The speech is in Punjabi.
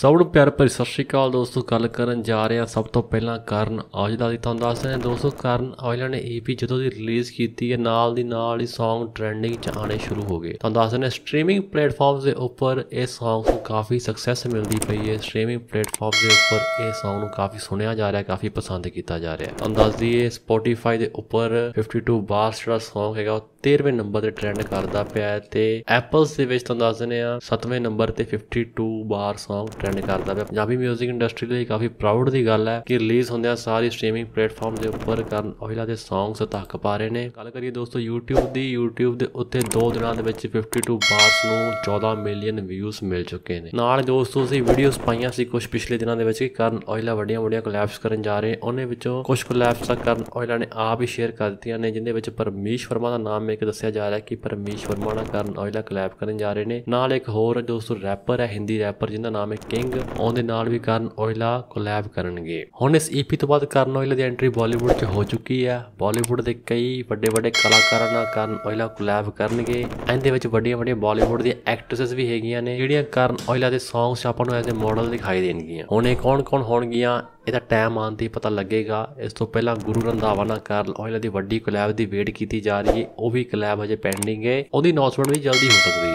ਸਭ ਨੂੰ ਪਿਆਰ ਭਰੀ ਸਤਿ ਸ਼੍ਰੀ ਅਕਾਲ ਦੋਸਤੋ, ਗੱਲ ਕਰਨ ਜਾ ਰਹੇ ਹਾਂ ਸਭ ਤੋਂ ਪਹਿਲਾਂ ਕਰਨ ਔਜਲਾ ਦੀ। ਤੁਹਾਨੂੰ ਦੱਸਦੇ ਹਾਂ ਦੋਸਤੋ, ਕਰਨ ਔਜਲਾ ਨੇ ਈਪੀ ਜਦੋਂ ਦੀ ਰਿਲੀਜ਼ ਕੀਤੀ ਹੈ, ਨਾਲ ਦੀ ਨਾਲ ਹੀ Song ਟ੍ਰੈਂਡਿੰਗ 'ਚ ਆਣੇ ਸ਼ੁਰੂ ਹੋ ਗਏ। ਤੁਹਾਨੂੰ ਦੱਸਦੇ ਹਾਂ ਸਟ੍ਰੀਮਿੰਗ ਪਲੇਟਫਾਰਮਸ ਦੇ ਉੱਪਰ ਇਹ Song ਨੂੰ ਕਾਫੀ ਸਕਸੈਸ ਮਿਲਦੀ ਪਈ ਹੈ। ਸਟ੍ਰੀਮਿੰਗ ਪਲੇਟਫਾਰਮ ਦੇ ਉੱਪਰ ਇਹ Song ਨੂੰ ਕਾਫੀ ਸੁਣਿਆ ਜਾ ਰਿਹਾ, ਕਾਫੀ ਪਸੰਦ ਕੀਤਾ ਜਾ ਰਿਹਾ। ਤੁਹਾਨੂੰ ਦੱਸ ਦਈਏ, Spotify ਦੇ ਉੱਪਰ 52 ਬਾਰਸ ਜਿਹੜਾ Song ਹੈਗਾ, ਉਹ 13ਵੇਂ ਨੰਬਰ ਤੇ ਟ੍ਰੈਂਡ ਕਰਦਾ ਪਿਆ ਹੈ ਤੇ ਐਪਲਸ ਦੇ ਵਿੱਚ ਤੁਹਾਨੂੰ ਦੱਸ ਦਿੰਦੇ ਆ 7ਵੇਂ ਨੰਬਰ ਤੇ 52 ਬਾਰ Song ਟ੍ਰੈਂਡ ਕਰਦਾ ਪਿਆ। ਪੰਜਾਬੀ 뮤직 ਇੰਡਸਟਰੀ ਲਈ ਕਾਫੀ ਪ੍ਰਾਊਡ ਦੀ ਗੱਲ ਹੈ ਕਿ ਰਿਲੀਜ਼ ਹੁੰਦਿਆਂ ਸਾਰੀ ਸਟ੍ਰੀਮਿੰਗ ਪਲੇਟਫਾਰਮ ਦੇ ਉੱਪਰ ਕਰਨ ਔਜਲਾ ਦੇ Songs ਤੱਕ ਪਾ ਰਹੇ ਨੇ। ਗੱਲ ਕਰੀਏ ਦੋਸਤੋ YouTube ਦੀ, YouTube ਦੇ ਉੱਤੇ 2 ਦਿਨਾਂ ਦੇ ਵਿੱਚ 52 ਬਾਰਸ ਨੂੰ 14 ਮਿਲੀਅਨ ਵਿਊਜ਼ ਮਿਲ ਚੁੱਕੇ ਨੇ। ਨਾਲ ਦੋਸਤੋ ਅਸੀਂ ਵੀਡੀਓਜ਼ ਪਾਈਆਂ ਸੀ ਕੁਝ ਪਿਛਲੇ ਦਿਨਾਂ ਦੇ ਵਿੱਚ ਕਿ ਕਰਨ ਔਜਲਾ ਵੱਡੀਆਂ ਵੱਡੀਆਂ ਕੋਲੈਬਸ ਕਰਨ ਜਾ ਰਹੇ। ਉਹਨੇ ਵਿੱਚੋਂ ਕੁਝ ਕੋਲੈਬਸ ਤਾਂ ਕਰਨ ਔਜਲਾ ਨੇ ਆਪ ਹੀ ਸ਼ੇਅਰ ਕਰ ਦਿੱਤੀਆਂ ਨੇ ਜਿੰਦੇ ਵਿੱਚ ਪਰਮੇਸ਼ ਵਰਮਾ ਦਾ ਨਾਮ ਇੱਕ ਦੱਸਿਆ ਜਾ ਰਿਹਾ ਕਿ ਪਰਮੇਸ਼ ਵਰਮਾ ਨਾਲ ਕਰਨ ਔਜਲਾ ਕੋਲੈਬ ਕਰਨ ਜਾ ਰਹੇ ਨੇ। ਨਾਲ ਇੱਕ ਹੋਰ ਦੋਸਤੋ ਰੈਪਰ ਹੈ, ਹਿੰਦੀ ਰੈਪਰ ਜਿਹਦਾ ਨਾਮ ਹੈ ਕਿੰਗ ਉਹਦੇ ਨਾਲ ਵੀ ਕਰਨ ਓਇਲਾ ਕੋਲੈਬ ਕਰਨਗੇ। ਹੁਣ ਇਸ ਈਪੀ ਤੋਂ ਬਾਅਦ ਕਰਨ ਓਇਲਾ ਦੀ ਐਂਟਰੀ ਬਾਲੀਵੁੱਡ 'ਚ ਹੋ ਚੁੱਕੀ ਹੈ ਬਾਲੀਵੁੱਡ ਦੇ ਕਈ ਵੱਡੇ ਵੱਡੇ ਕਲਾਕਾਰਾਂ ਨਾਲ ਕਰਨ ਓਇਲਾ ਕੋਲੈਬ ਕਰਨਗੇ। ਇਹਦੇ ਵਿੱਚ ਵੱਡੀਆਂ ਵੱਡੀਆਂ ਬਾਲੀਵੁੱਡ ਦੀਆਂ ਐਕਟ੍ਰੈਸਸ ਵੀ ਹੈਗੀਆਂ ਨੇ, ਜਿਹੜੀਆਂ ਕਰਨ ਓਇਲਾ ਦੇ ਸੌਂਗਸ ਆਪਾਂ ਨੂੰ ਐਜ਼ ਅ ਮਾਡਲ ਦਿਖਾਈ ਦੇਣਗੀਆਂ। ਹੁਣ ਇਹ ਕੌਣ ਕੌਣ ਹੋਣਗੀਆਂ, ਇਹਦਾ ਟਾਈਮ ਆਉਣ ਤੇ ਪਤਾ ਲੱਗੇਗਾ। ਇਸ ਤੋਂ ਪਹਿਲਾਂ ਗੁਰੂ ਰੰਧਾਵਾ ਨਾਲ ਕਰਨ ਓਇਲਾ ਦੀ ਵੱਡੀ ਕੋਲੈਬ ਦੀ ਵੇਟ ਕੀਤੀ ਜਾ ਰਹੀ ਹੈ। ਉਹ ਵੀ ਕੋਲੈਬ ਅਜੇ ਪੈਂਡਿੰਗ ਹੈ। ਉਹਦੀ ਅਨਾਉਂਸਮੈਂਟ ਵੀ ਜਲਦੀ ਹੋ ਸਕਦੀ ਹੈ।